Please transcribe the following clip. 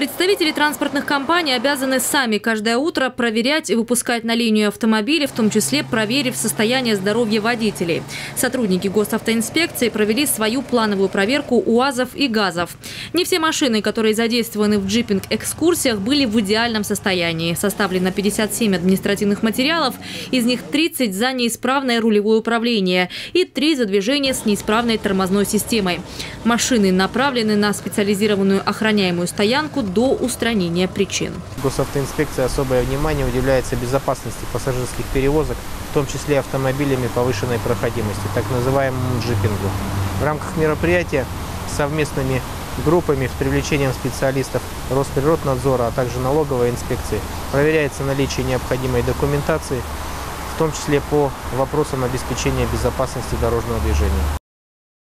Представители транспортных компаний обязаны сами каждое утро проверять и выпускать на линию автомобили, в том числе проверив состояние здоровья водителей. Сотрудники госавтоинспекции провели свою плановую проверку УАЗов и ГАЗов. Не все машины, которые задействованы в джипинг-экскурсиях, были в идеальном состоянии. Составлено 57 административных материалов, из них 30 за неисправное рулевое управление и 3 за движение с неисправной тормозной системой. Машины направлены на специализированную охраняемую стоянку до устранения причин. Госавтоинспекция особое внимание уделяется безопасности пассажирских перевозок, в том числе автомобилями повышенной проходимости, так называемому джипингу. В рамках мероприятия совместными группами с привлечением специалистов Росприроднадзора, а также налоговой инспекции проверяется наличие необходимой документации, в том числе по вопросам обеспечения безопасности дорожного движения.